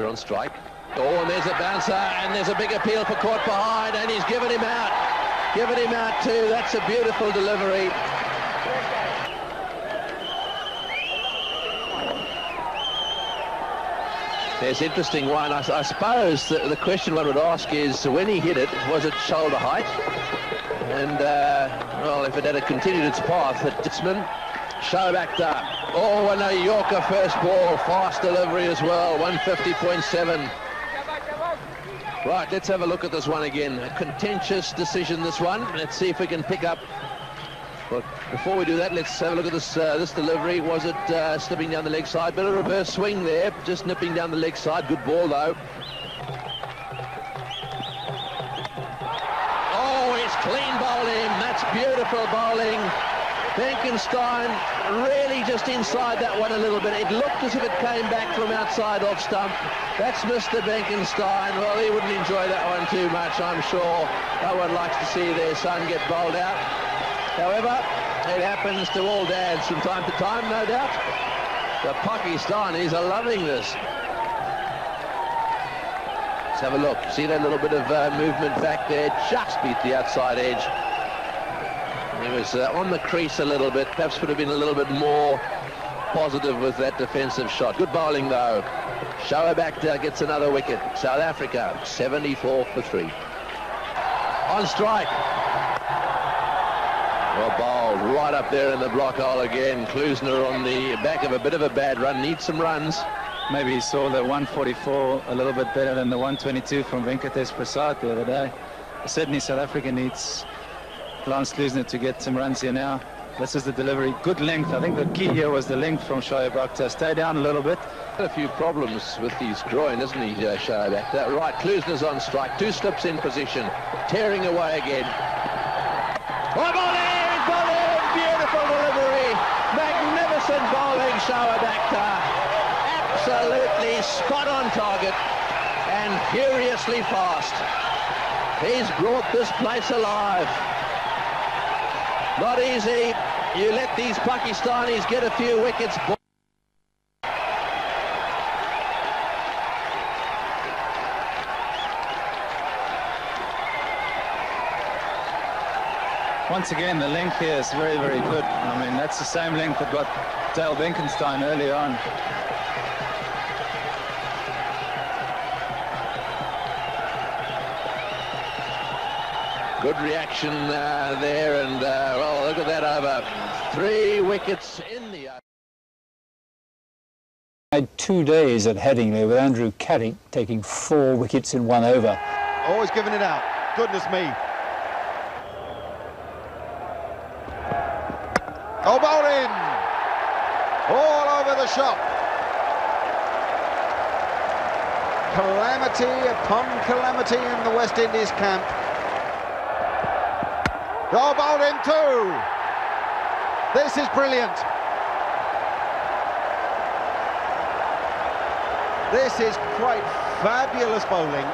Archer on strike. Oh, and there's a bouncer, and there's a big appeal for caught behind, and he's given him out. Given him out too. That's a beautiful delivery. There's interesting one. I, I suppose the, the, question one would ask is, when he hit it, was it shoulder height? And, uh, well, if it had continued its path, the Ditsman, show back up. Oh, and a Yorker first ball, fast delivery as well, 150.7. Right, let's have a look at this one again. A contentious decision, this one. Let's see if we can pick up but before we do that, let's have a look at this uh, this delivery. Was it uh, slipping down the leg side? Bit of reverse swing there, just nipping down the leg side. Good ball though. Oh, it's clean bowling. That's beautiful bowling. Benkenstein really just inside that one a little bit. It looked as if it came back from outside off stump. That's Mr. Benkenstein. Well, he wouldn't enjoy that one too much, I'm sure. No one likes to see their son get bowled out. However, it happens to all dads from time to time, no doubt. The Pakistanis are loving this. Let's have a look. See that little bit of uh, movement back there? Just beat the outside edge. He was uh, on the crease a little bit. Perhaps would have been a little bit more positive with that defensive shot. Good bowling, though. Shower back there gets another wicket. South Africa, 74 for three. On strike. Well bowled right up there in the block hole again. Klusener on the back of a bit of a bad run. Needs some runs. Maybe he saw the 144 a little bit better than the 122 from Venkatesh Prasad the other day. Certainly South Africa needs Lance Klusener to get some runs here now. This is the delivery. Good length. I think the key here was the length from Akhtar. Stay down a little bit. Had a few problems with his groin, isn't he, uh? Right, Klusener's on strike. Two slips in position. Tearing away again. Oh, Beautiful delivery. Magnificent bowling Shoaib Akhtar. Absolutely spot on target and furiously fast. He's brought this place alive. Not easy. You let these Pakistanis get a few wickets. Once again, the length here is very, very good. I mean, that's the same length that got Dale Benkenstein early on. Good reaction uh, there, and uh, well, look at that over. Three wickets in the... had two days at Headingley with Andrew Caddick taking four wickets in one over. Always giving it out. Goodness me. Oh, bowling! All over the shop. Calamity upon calamity in the West Indies camp. Oh, bowling too! This is brilliant. This is quite fabulous bowling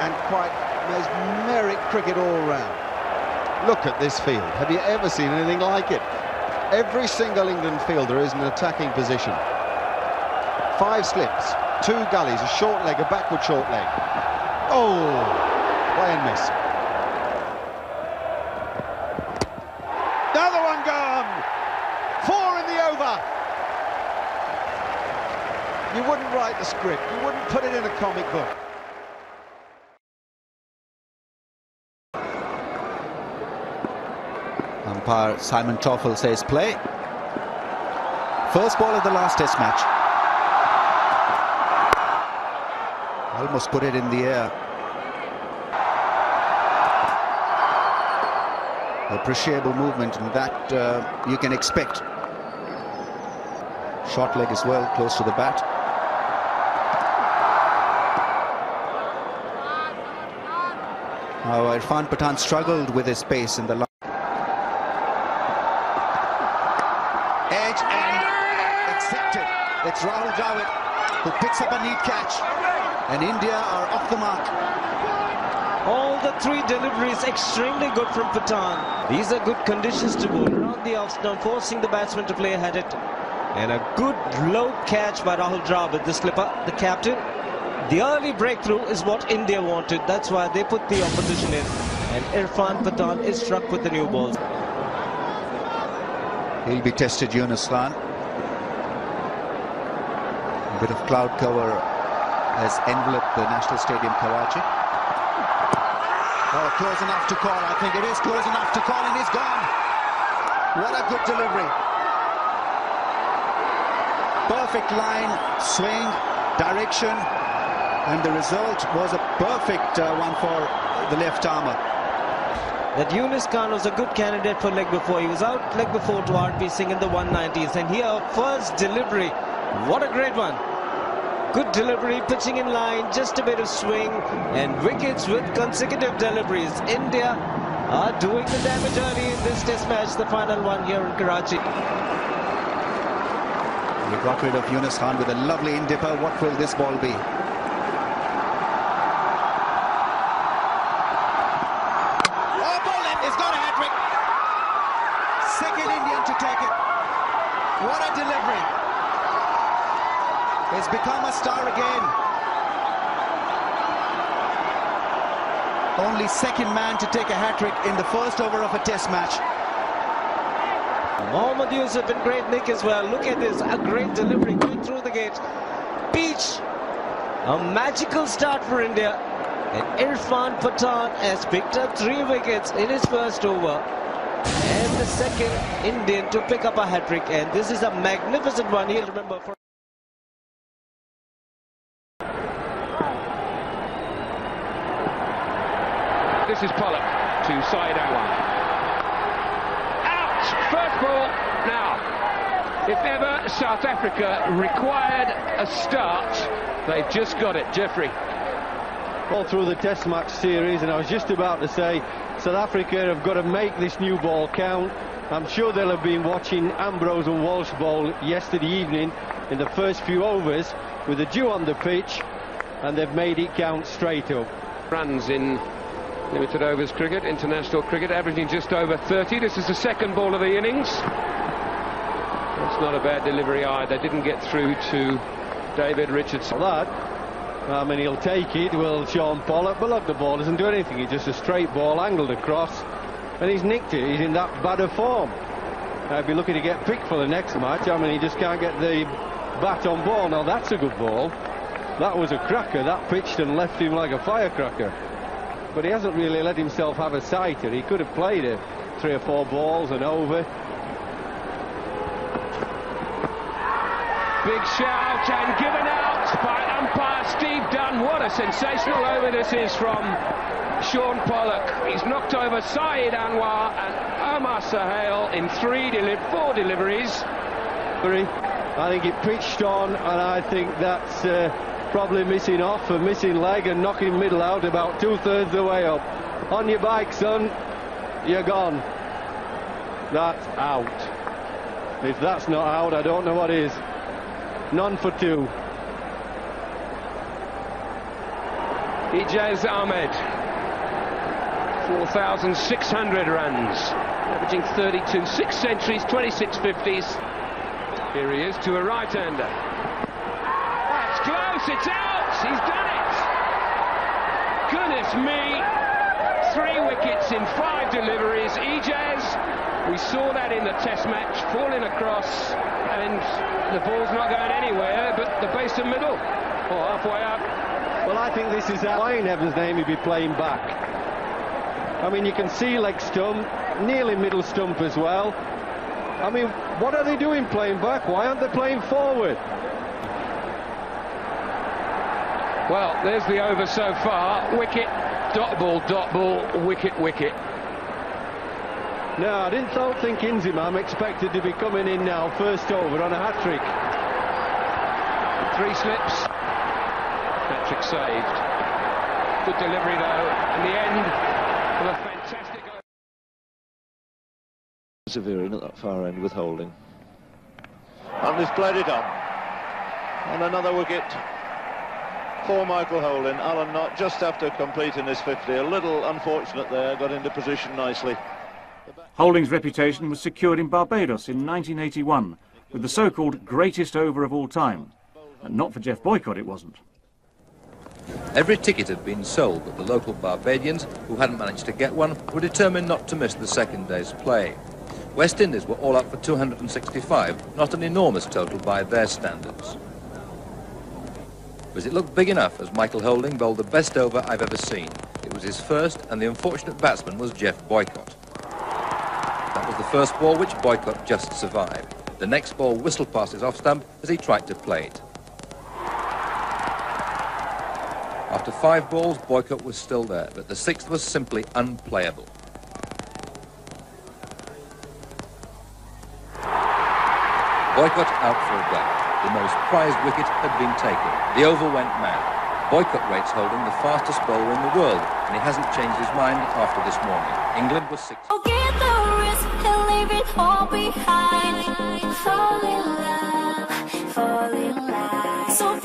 and quite mesmeric cricket all round. Look at this field. Have you ever seen anything like it? Every single England fielder is in an attacking position. Five slips, two gullies, a short leg, a backward short leg. Oh, play and miss. Another one gone. Four in the over. You wouldn't write the script. You wouldn't put it in a comic book. Umpire Simon Taufel says play. First ball of the last test match. Almost put it in the air. Appreciable movement and that uh, you can expect. Short leg as well, close to the bat. Now Irfan Pathan struggled with his pace in the last. Edge and accepted. It's Rahul Dravid who picks up a neat catch. And India are off the mark. All the three deliveries extremely good from Pathan. These are good conditions to bowl around the off stump, forcing the batsman to play ahead it. And a good low catch by Rahul Dravid, the slipper, the captain. The early breakthrough is what India wanted. That's why they put the opposition in. And Irfan Pathan is struck with the new ball. He'll be tested, Yunus Khan. A bit of cloud cover has enveloped the National Stadium, Karachi. Oh, close enough to call. I think it is close enough to call, and he's gone. What a good delivery. Perfect line, swing, direction, and the result was a perfect uh, one for the left armour. That Yunus Khan was a good candidate for leg before. He was out leg before to RP Singh in the 190s. And here, first delivery. What a great one. Good delivery, pitching in line, just a bit of swing, and wickets with consecutive deliveries. India are doing the damage early in this test match, the final one here in Karachi. We got rid of Yunus Khan with a lovely in-dipper. What will this ball be? Oh, Boland has got a hat-trick. Second Indian to take it. He's become a star again. Only second man to take a hat-trick in the first over of a test match. Mohammad Yusuf and great nick as well. Look at this, a great delivery going through the gate. Beach, a magical start for India. And Irfan Pathan has picked up three wickets in his first over. And the second Indian to pick up a hat-trick. And this is a magnificent one, he'll remember for... This is Pollock to Saeed Anwar. Out! First ball now. If ever South Africa required a start, they've just got it. Jeffrey. all through the test match series and I was just about to say South Africa have got to make this new ball count I'm sure they'll have been watching Ambrose and Walsh ball yesterday evening in the first few overs with the dew on the pitch and they've made it count straight up Runs in limited overs cricket, international cricket, averaging just over 30. This is the second ball of the innings. That's not a bad delivery either. Didn't get through to David Richardson. that I mean he'll take it will Shaun Pollock but look the ball doesn't do anything. It's just a straight ball angled across and he's nicked it. He's in that bad of form. I'd be looking to get picked for the next match. I mean he just can't get the bat on ball. Now that's a good ball. That was a cracker. That pitched and left him like a firecracker. But he hasn't really let himself have a sighter. He could have played it three or four balls and over. Big shout and umpire What a sensational over this is from Shaun Pollock. He's knocked over Saeed Anwar and Aamer Sohail in three, deli four deliveries. I think it pitched on and I think that's uh, probably missing off a missing leg and knocking middle out about two-thirds the way up. On your bike son you're gone. That's out. If that's not out I don't know what is. None for two Ijaz Ahmed. 4,600 runs, averaging 32, six centuries, 26 50s. Here he is to a right-hander. That's close, it's out, he's done it. Goodness me, three wickets in five deliveries. Ijaz, we saw that in the test match, falling across, and the ball's not going anywhere, but the base and middle, or halfway up. Well I think this is why in heaven's name he'd be playing back I mean you can see leg stump nearly middle stump as well I mean what are they doing playing back why aren't they playing forward Well, there's the over so far. Wicket, dot ball, dot ball, wicket, wicket. No, I didn't th- think Inzamam expected to be coming in now, first over on a hat-trick. Three slips. Hat-trick saved. Good delivery though. In the end of a fantastic over. persevering at that far end with holding. And he's played it on. And another wicket for Michael Holding. Alan Knott just after completing his 50. A little unfortunate there, got into position nicely. Holding's reputation was secured in Barbados in 1981 with the so-called greatest over of all time. And not for Geoff Boycott, it wasn't. Every ticket had been sold, but the local Barbadians, who hadn't managed to get one, were determined not to miss the second day's play. West Indies were all up for 265, not an enormous total by their standards. But it looked big enough as Michael Holding bowled the best over I've ever seen. It was his first, and the unfortunate batsman was Geoff Boycott. That was the first ball which Boycott just survived. The next ball whistled past his off stump as he tried to play it. After five balls, Boycott was still there, but the sixth was simply unplayable. Boycott out for a duck. The most prized wicket had been taken. The over went mad. Boycott rates Holding the fastest bowler in the world, and he hasn't changed his mind after this morning. England was six. Forget the. Fall in love, fall in love. So